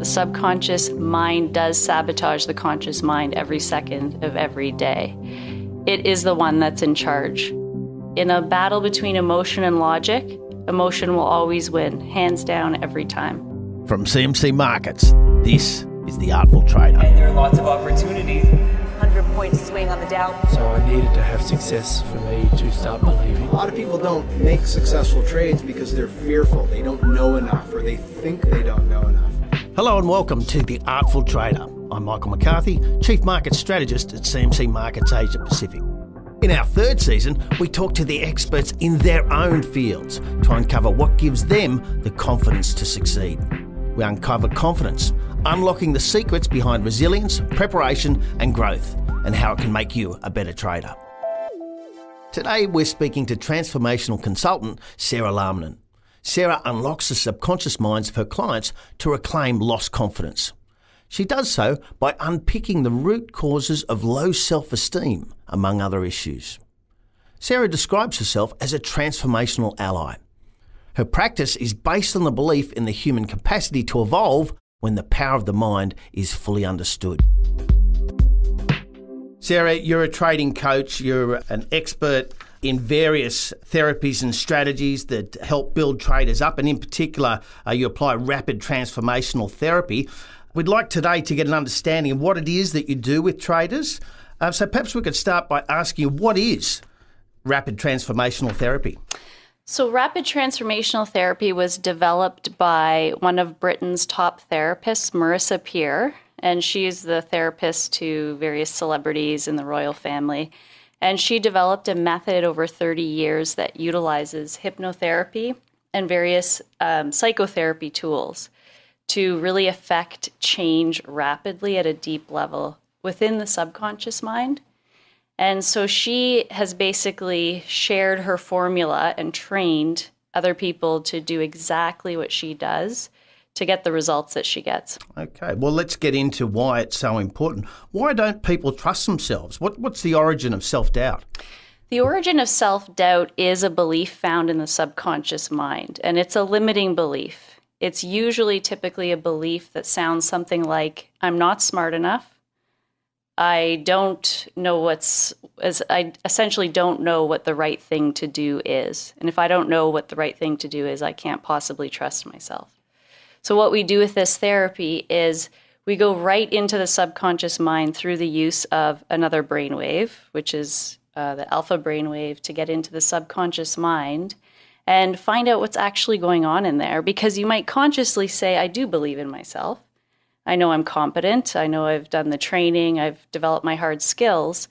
The subconscious mind does sabotage the conscious mind every second of every day. It is the one that's in charge. In a battle between emotion and logic, emotion will always win, hands down, every time. From CMC Markets, this is The Artful Trader. And there are lots of opportunities. 100 point swing on the Dow. So I needed to have success for me to start believing. A lot of people don't make successful trades because they're fearful. They don't know enough or they think they don't know enough. Hello and welcome to The Artful Trader. I'm Michael McCarthy, Chief Market Strategist at CMC Markets Asia Pacific. In our third season, we talk to the experts in their own fields to uncover what gives them the confidence to succeed. We uncover confidence, unlocking the secrets behind resilience, preparation, and growth, and how it can make you a better trader. Today, we're speaking to transformational consultant Sara Laamanen. Sara unlocks the subconscious minds of her clients to reclaim lost confidence. She does so by unpicking the root causes of low self esteem, among other issues. Sara describes herself as a transformational ally. Her practice is based on the belief in the human capacity to evolve when the power of the mind is fully understood. Sara, you're a trading coach, you're an expert in various therapies and strategies that help build traders up, and in particular, uh, you apply rapid transformational therapy. We'd like today to get an understanding of what it is that you do with traders. Uh, so perhaps we could start by asking what is rapid transformational therapy? So, rapid transformational therapy was developed by one of Britain's top therapists, Marissa Peer, and she's the therapist to various celebrities in the royal family. And she developed a method over 30 years that utilizes hypnotherapy and various um, psychotherapy tools to really affect change rapidly at a deep level within the subconscious mind. And so she has basically shared her formula and trained other people to do exactly what she does to get the results that she gets. Okay, well, let's get into why it's so important. Why don't people trust themselves? What, what's the origin of self doubt? The origin of self doubt is a belief found in the subconscious mind, and it's a limiting belief. It's usually typically a belief that sounds something like, I'm not smart enough. I don't know what's as I essentially don't know what the right thing to do is. And if I don't know what the right thing to do is, I can't possibly trust myself. So, what we do with this therapy is we go right into the subconscious mind through the use of another brainwave, which is uh, the alpha brainwave, to get into the subconscious mind and find out what's actually going on in there. Because you might consciously say, I do believe in myself. I know I'm competent. I know I've done the training. I've developed my hard skills.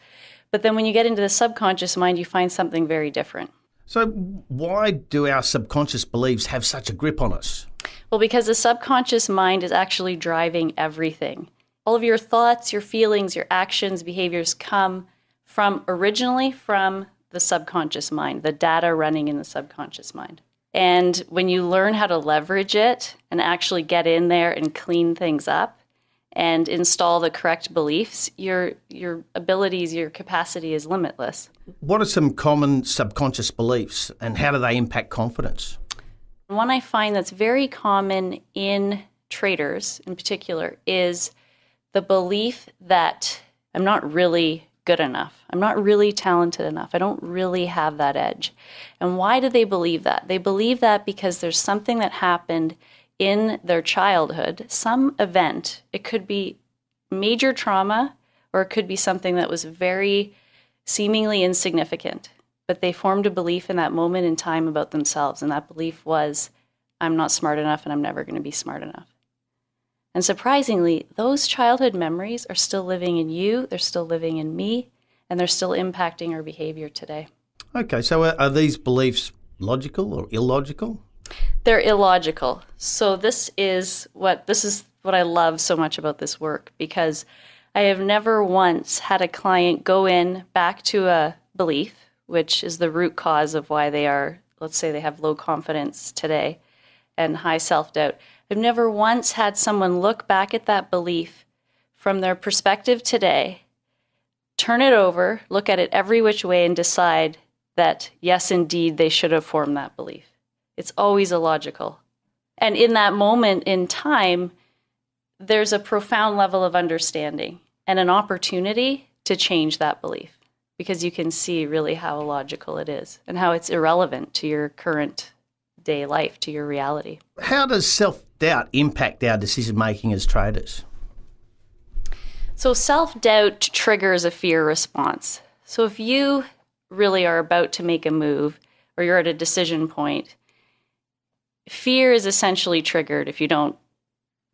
But then when you get into the subconscious mind, you find something very different. So, why do our subconscious beliefs have such a grip on us? Well, because the subconscious mind is actually driving everything. All of your thoughts, your feelings, your actions, behaviors come from originally from the subconscious mind, the data running in the subconscious mind. And when you learn how to leverage it and actually get in there and clean things up and install the correct beliefs, your your abilities, your capacity is limitless. What are some common subconscious beliefs and how do they impact confidence? One I find that's very common in traders in particular is the belief that I'm not really good enough. I'm not really talented enough. I don't really have that edge. And why do they believe that? They believe that because there's something that happened in their childhood, some event. It could be major trauma or it could be something that was very seemingly insignificant but they formed a belief in that moment in time about themselves. And that belief was, I'm not smart enough and I'm never going to be smart enough. And surprisingly, those childhood memories are still living in you, they're still living in me, and they're still impacting our behavior today. Okay, so are these beliefs logical or illogical? They're illogical. So this is what this is what I love so much about this work because I have never once had a client go in back to a belief which is the root cause of why they are, let's say, they have low confidence today and high self doubt. I've never once had someone look back at that belief from their perspective today, turn it over, look at it every which way, and decide that, yes, indeed, they should have formed that belief. It's always illogical. And in that moment in time, there's a profound level of understanding and an opportunity to change that belief because you can see really how illogical it is and how it's irrelevant to your current day life, to your reality. How does self doubt impact our decision making as traders? So, self doubt triggers a fear response. So, if you really are about to make a move or you're at a decision point, fear is essentially triggered if you don't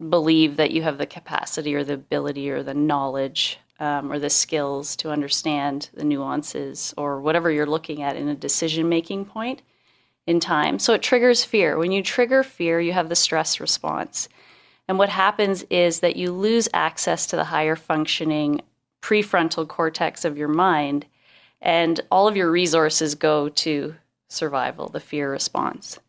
believe that you have the capacity or the ability or the knowledge um, or the skills to understand the nuances or whatever you're looking at in a decision making point in time. So it triggers fear. When you trigger fear, you have the stress response. And what happens is that you lose access to the higher functioning prefrontal cortex of your mind, and all of your resources go to survival, the fear response.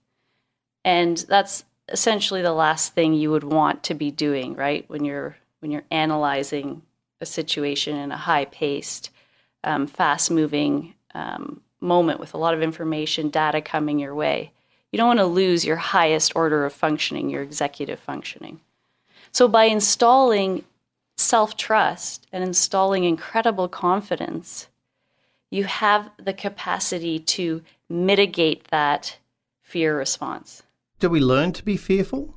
And that's essentially the last thing you would want to be doing, right? When you're when you're analyzing a situation in a high-paced, um, fast-moving um, moment with a lot of information, data coming your way. You don't want to lose your highest order of functioning, your executive functioning. So, by installing self trust and installing incredible confidence, you have the capacity to mitigate that fear response. Do we learn to be fearful?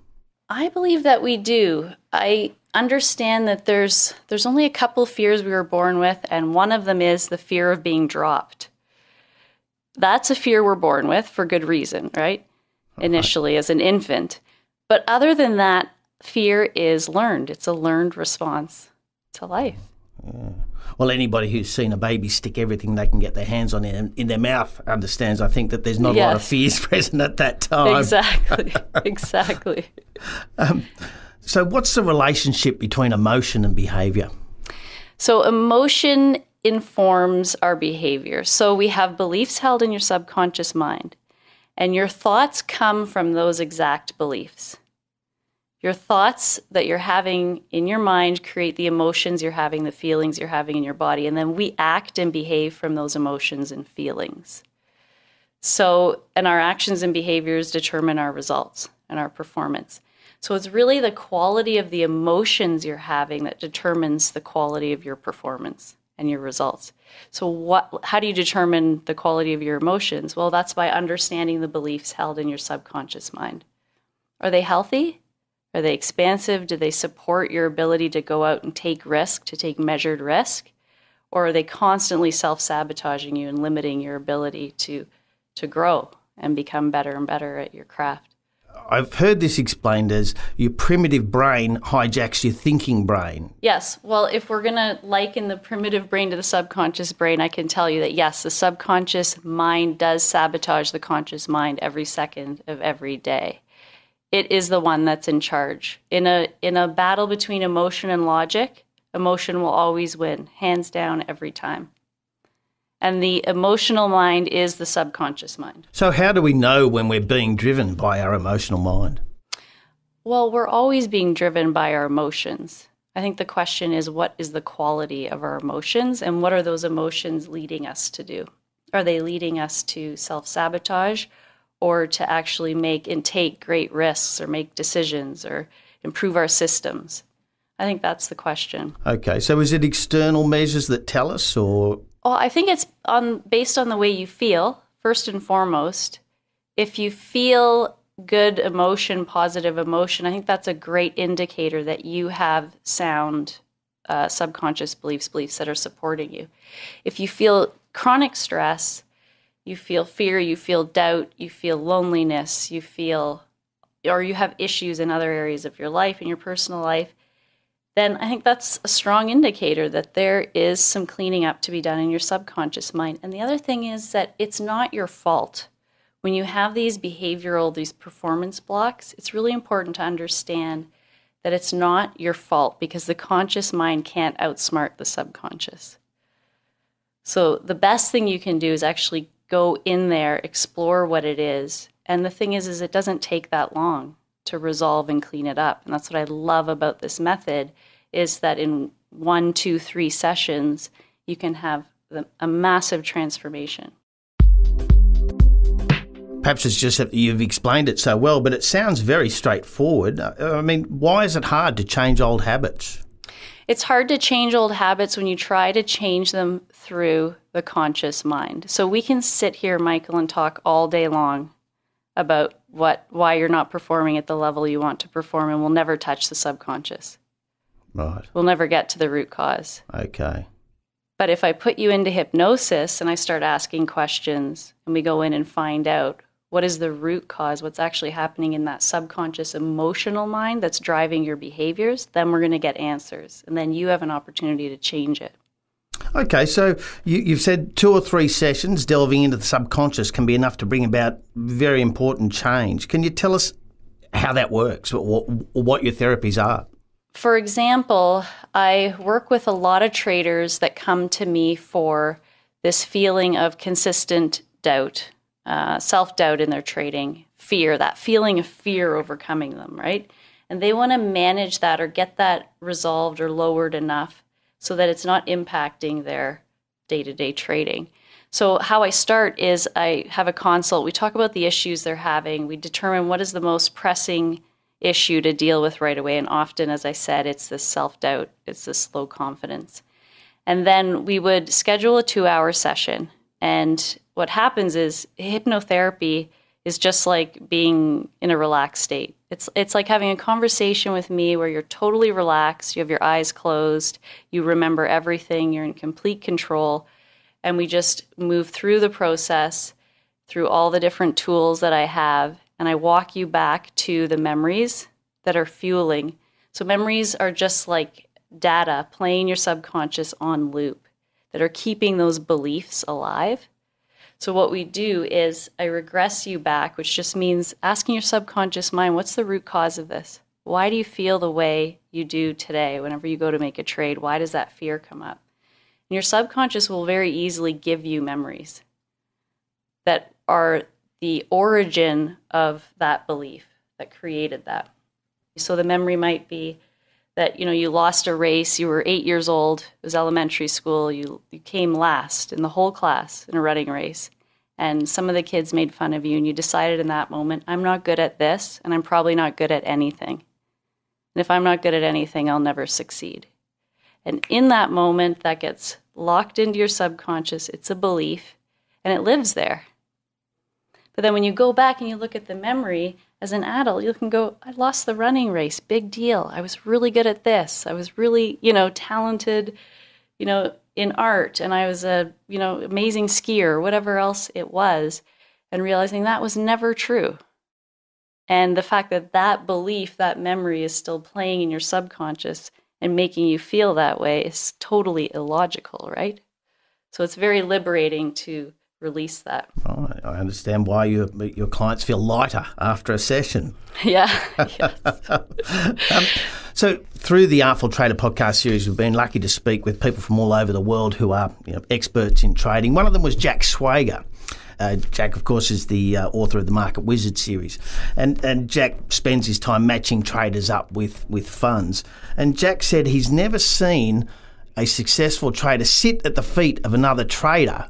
I believe that we do. I understand that there's there's only a couple fears we were born with and one of them is the fear of being dropped. That's a fear we're born with for good reason, right? Initially as an infant. But other than that, fear is learned. It's a learned response to life. Well, anybody who's seen a baby stick everything they can get their hands on in, in their mouth understands. I think that there's not yes. a lot of fears present at that time. Exactly. exactly. Um, so, what's the relationship between emotion and behavior? So, emotion informs our behavior. So, we have beliefs held in your subconscious mind, and your thoughts come from those exact beliefs. Your thoughts that you're having in your mind create the emotions you're having, the feelings you're having in your body, and then we act and behave from those emotions and feelings. So, and our actions and behaviors determine our results and our performance. So, it's really the quality of the emotions you're having that determines the quality of your performance and your results. So, what, how do you determine the quality of your emotions? Well, that's by understanding the beliefs held in your subconscious mind. Are they healthy? Are they expansive? Do they support your ability to go out and take risk, to take measured risk? Or are they constantly self sabotaging you and limiting your ability to, to grow and become better and better at your craft? I've heard this explained as your primitive brain hijacks your thinking brain. Yes. Well, if we're going to liken the primitive brain to the subconscious brain, I can tell you that yes, the subconscious mind does sabotage the conscious mind every second of every day it is the one that's in charge. In a in a battle between emotion and logic, emotion will always win, hands down every time. And the emotional mind is the subconscious mind. So how do we know when we're being driven by our emotional mind? Well, we're always being driven by our emotions. I think the question is what is the quality of our emotions and what are those emotions leading us to do? Are they leading us to self sabotage or to actually make and take great risks or make decisions or improve our systems? I think that's the question. Okay, so is it external measures that tell us or Well, I think it's on based on the way you feel, first and foremost. If you feel good emotion, positive emotion, I think that's a great indicator that you have sound uh, subconscious beliefs, beliefs that are supporting you. If you feel chronic stress, you feel fear, you feel doubt, you feel loneliness, you feel, or you have issues in other areas of your life, in your personal life, then I think that's a strong indicator that there is some cleaning up to be done in your subconscious mind. And the other thing is that it's not your fault. When you have these behavioral, these performance blocks, it's really important to understand that it's not your fault because the conscious mind can't outsmart the subconscious. So the best thing you can do is actually go in there, explore what it is. And the thing is, is it doesn't take that long to resolve and clean it up. And that's what I love about this method is that in one, two, three sessions, you can have a massive transformation. Perhaps it's just that you've explained it so well, but it sounds very straightforward. I mean, why is it hard to change old habits? It's hard to change old habits when you try to change them through the conscious mind. So we can sit here, Michael, and talk all day long about what why you're not performing at the level you want to perform and we'll never touch the subconscious. Right. We'll never get to the root cause. Okay. But if I put you into hypnosis and I start asking questions and we go in and find out what is the root cause, what's actually happening in that subconscious emotional mind that's driving your behaviors, then we're going to get answers. And then you have an opportunity to change it. Okay, so you, have said two or three sessions delving into the subconscious can be enough to bring about very important change. Can you tell us how that works or what your therapies are? For example, I work with a lot of traders that come to me for this feeling of consistent doubt uh, self doubt in their trading, fear, that feeling of fear overcoming them, right? And they want to manage that or get that resolved or lowered enough so that it's not impacting their day to day trading. So, how I start is I have a consult. We talk about the issues they're having. We determine what is the most pressing issue to deal with right away. And often, as I said, it's this self doubt, it's this low confidence. And then we would schedule a two hour session. And what happens is hypnotherapy is just like being in a relaxed state. It's it's like having a conversation with me where you're totally relaxed, you have your eyes closed, you remember everything, you're in complete control, and we just move through the process through all the different tools that I have and I walk you back to the memories that are fueling. So memories are just like data playing your subconscious on loop that are keeping those beliefs alive so, what we do is I regress you back, which just means asking your subconscious mind, what's the root cause of this? Why do you feel the way you do today whenever you go to make a trade? Why does that fear come up? And your subconscious will very easily give you memories that are the origin of that belief that created that. So, the memory might be, that you know you lost a race you were eight years old it was elementary school you, you came last in the whole class in a running race. And some of the kids made fun of you and you decided in that moment i'm not good at this and i'm probably not good at anything. And if i'm not good at anything i'll never succeed. And in that moment that gets locked into your subconscious. It's a belief and it lives there. But then when you go back and you look at the memory as an adult, you can go, I lost the running race, big deal. I was really good at this. I was really, you know, talented, you know, in art, and I was a, you know, amazing skier, whatever else it was, and realizing that was never true. And the fact that that belief, that memory is still playing in your subconscious and making you feel that way is totally illogical, right? So it's very liberating to release that. Oh, I understand why your your clients feel lighter after a session. Yeah. um, so through the Artful Trader podcast series, we've been lucky to speak with people from all over the world who are you know, experts in trading. One of them was Jack Schwager. Uh, Jack, of course, is the uh, author of the Market Wizard series, and and Jack spends his time matching traders up with with funds. And Jack said he's never seen a successful trader sit at the feet of another trader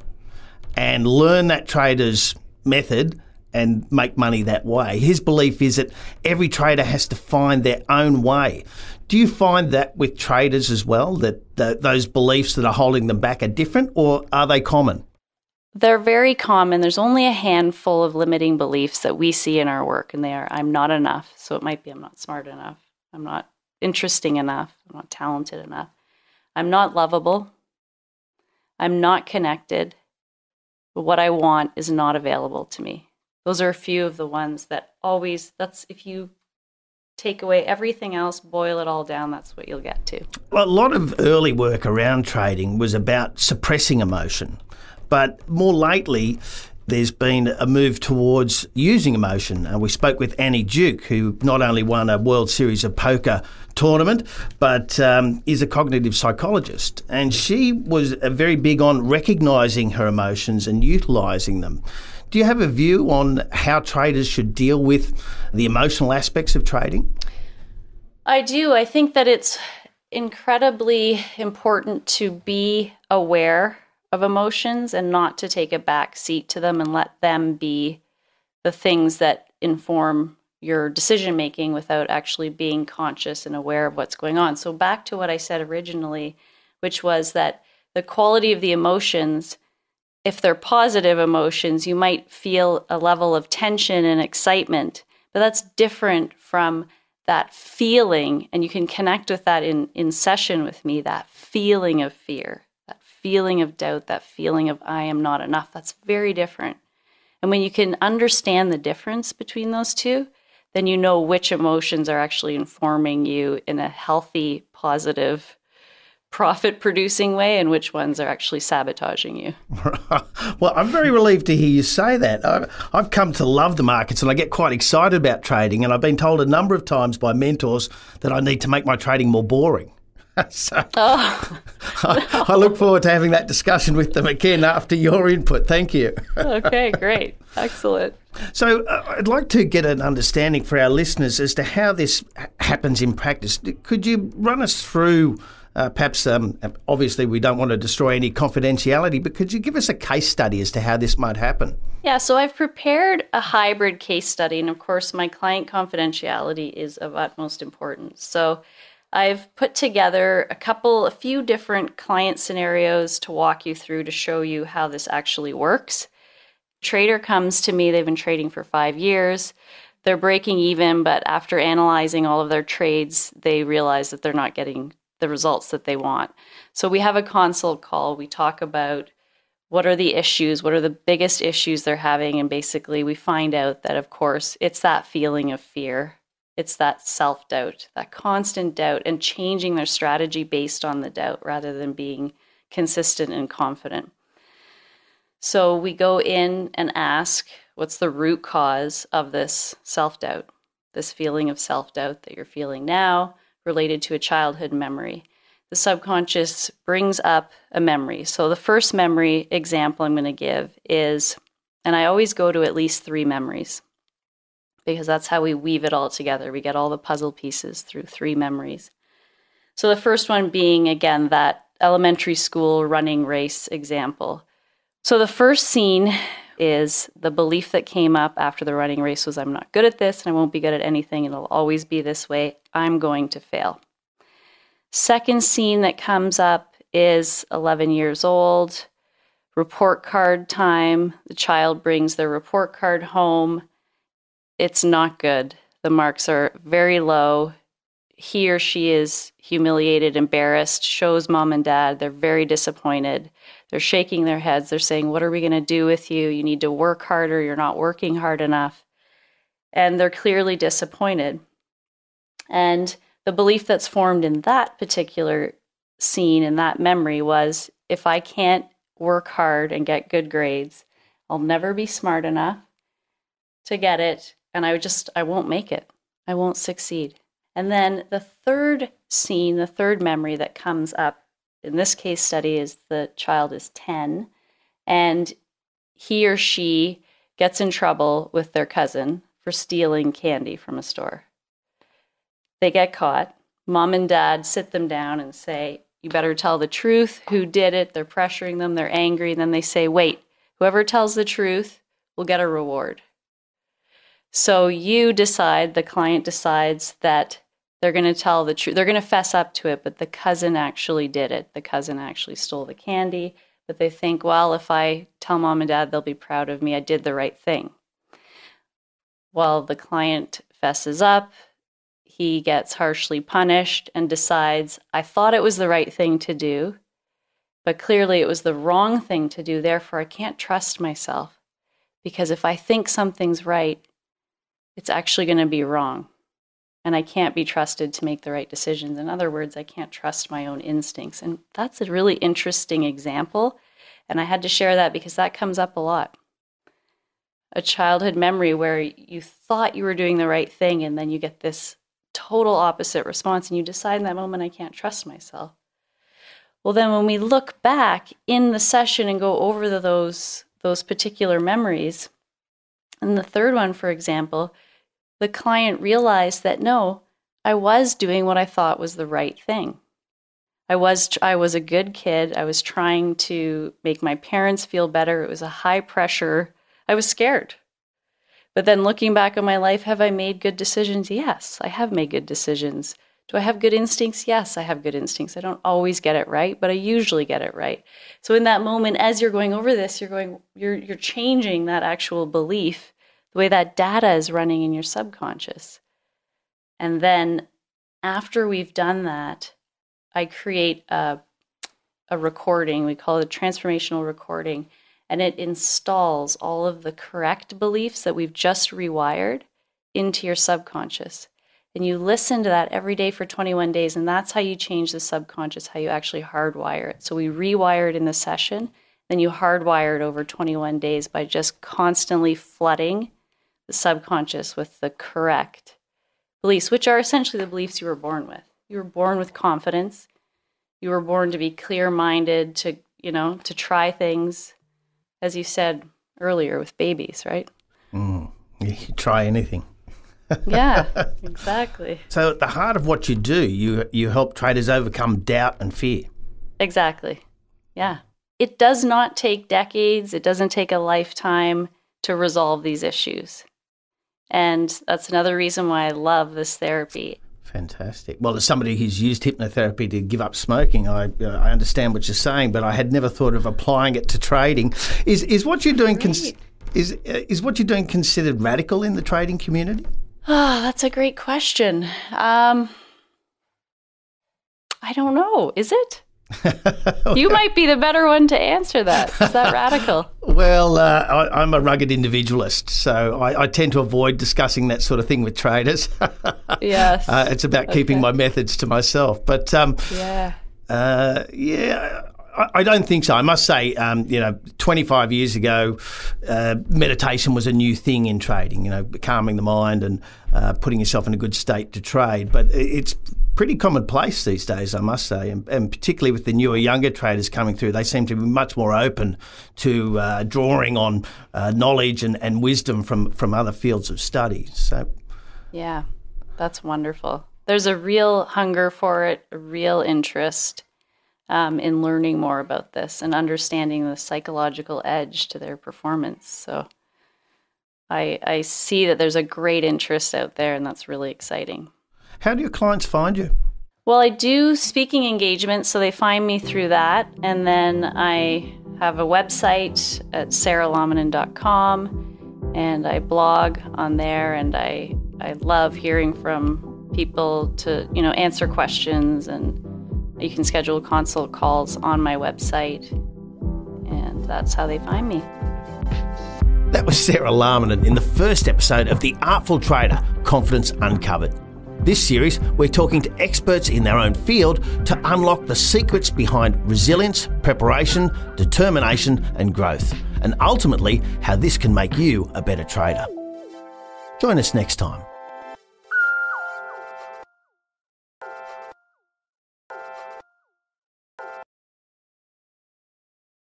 and learn that trader's method and make money that way. His belief is that every trader has to find their own way. Do you find that with traders as well, that the, those beliefs that are holding them back are different or are they common? They're very common. There's only a handful of limiting beliefs that we see in our work, and they are I'm not enough. So it might be I'm not smart enough. I'm not interesting enough. I'm not talented enough. I'm not lovable. I'm not connected but what I want is not available to me. Those are a few of the ones that always, that's if you take away everything else, boil it all down, that's what you'll get to. Well, a lot of early work around trading was about suppressing emotion. But more lately, there's been a move towards using emotion. Uh, we spoke with Annie Duke, who not only won a World Series of Poker tournament, but um, is a cognitive psychologist. And she was uh, very big on recognizing her emotions and utilizing them. Do you have a view on how traders should deal with the emotional aspects of trading? I do. I think that it's incredibly important to be aware of emotions and not to take a back seat to them and let them be the things that inform your decision making without actually being conscious and aware of what's going on. So, back to what I said originally, which was that the quality of the emotions, if they're positive emotions, you might feel a level of tension and excitement, but that's different from that feeling. And you can connect with that in, in session with me that feeling of fear, that feeling of doubt, that feeling of I am not enough. That's very different. And when you can understand the difference between those two, then you know which emotions are actually informing you in a healthy, positive, profit producing way and which ones are actually sabotaging you. well, I'm very relieved to hear you say that. I've come to love the markets and I get quite excited about trading. And I've been told a number of times by mentors that I need to make my trading more boring. so oh. I, I, look forward to having that discussion with them again after your input. Thank you. okay, great. Excellent. So, uh, I'd like to get an understanding for our listeners as to how this happens in practice. Could you run us through? Uh, perhaps, um, obviously, we don't want to destroy any confidentiality, but could you give us a case study as to how this might happen? Yeah, so I've prepared a hybrid case study, and of course, my client confidentiality is of utmost importance. So I've put together a couple, a few different client scenarios to walk you through to show you how this actually works. Trader comes to me, they've been trading for five years. They're breaking even, but after analyzing all of their trades, they realize that they're not getting the results that they want. So we have a consult call. We talk about what are the issues, what are the biggest issues they're having, and basically we find out that, of course, it's that feeling of fear. It's that self doubt, that constant doubt, and changing their strategy based on the doubt rather than being consistent and confident. So we go in and ask what's the root cause of this self doubt, this feeling of self doubt that you're feeling now related to a childhood memory. The subconscious brings up a memory. So the first memory example I'm going to give is, and I always go to at least three memories because that's how we weave it all together. We get all the puzzle pieces through three memories. So the first one being, again, that elementary school running race example. So the first scene is the belief that came up after the running race was I'm not good at this and I won't be good at anything. It'll always be this way. I'm going to fail. Second scene that comes up is 11 years old, report card time. The child brings their report card home. It's not good. The marks are very low. He or she is humiliated, embarrassed, shows mom and dad. They're very disappointed. They're shaking their heads. They're saying, What are we going to do with you? You need to work harder. You're not working hard enough. And they're clearly disappointed. And the belief that's formed in that particular scene, in that memory, was if I can't work hard and get good grades, I'll never be smart enough to get it. And I just, I won't make it. I won't succeed. And then the third scene, the third memory that comes up in this case study is the child is 10 and he or she gets in trouble with their cousin for stealing candy from a store. They get caught. Mom and dad sit them down and say, You better tell the truth. Who did it? They're pressuring them. They're angry. And then they say, Wait, whoever tells the truth will get a reward. So you decide, the client decides that they're going to tell the truth. They're going to fess up to it, but the cousin actually did it. The cousin actually stole the candy, but they think, well, if I tell mom and dad, they'll be proud of me. I did the right thing. Well, the client fesses up. He gets harshly punished and decides, I thought it was the right thing to do, but clearly it was the wrong thing to do. Therefore, I can't trust myself because if I think something's right, it's actually going to be wrong and I can't be trusted to make the right decisions. In other words, I can't trust my own instincts. And that's a really interesting example. And I had to share that because that comes up a lot. A childhood memory where you thought you were doing the right thing, and then you get this total opposite response, and you decide in that moment, I can't trust myself. Well, then when we look back in the session and go over the, those, those particular memories, and the third one, for example, the client realized that no, I was doing what I thought was the right thing. I was I was a good kid. I was trying to make my parents feel better. It was a high pressure. I was scared. But then looking back on my life, have I made good decisions? Yes, I have made good decisions. Do I have good instincts? Yes, I have good instincts. I don't always get it right, but I usually get it right. So in that moment as you're going over this, you're going you're you're changing that actual belief, the way that data is running in your subconscious. And then after we've done that, I create a a recording. We call it a transformational recording, and it installs all of the correct beliefs that we've just rewired into your subconscious and you listen to that every day for 21 days and that's how you change the subconscious how you actually hardwire it so we rewire it in the session then you hardwire it over 21 days by just constantly flooding the subconscious with the correct beliefs which are essentially the beliefs you were born with you were born with confidence you were born to be clear minded to you know to try things as you said earlier with babies right mm, you try anything yeah, exactly. So at the heart of what you do, you you help traders overcome doubt and fear. Exactly. Yeah. It does not take decades, it doesn't take a lifetime to resolve these issues. And that's another reason why I love this therapy. Fantastic. Well, as somebody who's used hypnotherapy to give up smoking, I uh, I understand what you're saying, but I had never thought of applying it to trading. Is is what you're doing cons- is uh, is what you're doing considered radical in the trading community? Oh, that's a great question. Um, I don't know. Is it? you might be the better one to answer that. Is that radical? Well, uh, I, am a rugged individualist, so I, I, tend to avoid discussing that sort of thing with traders. yes. Uh, it's about okay. keeping my methods to myself. But um, yeah. Uh, yeah, I don't think so. I must say, um, you know, 25 years ago, uh, meditation was a new thing in trading, you know, calming the mind and uh, putting yourself in a good state to trade. But it's pretty commonplace these days, I must say, and, and, particularly with the newer, younger traders coming through, they seem to be much more open to uh, drawing on uh, knowledge and, and wisdom from, from other fields of study. So, yeah, that's wonderful. There's a real hunger for it, a real interest um, in learning more about this and understanding the psychological edge to their performance. So I, I see that there's a great interest out there, and that's really exciting. How do your clients find you? Well, I do speaking engagements, so they find me through that. And then I have a website at saralaamanen.com and I blog on there and I, I love hearing from people to, you know, answer questions and you can schedule consult calls on my website, and that's how they find me. That was Sara Laamanen in the first episode of The Artful Trader Confidence Uncovered. This series, we're talking to experts in their own field to unlock the secrets behind resilience, preparation, determination, and growth, and ultimately how this can make you a better trader. Join us next time.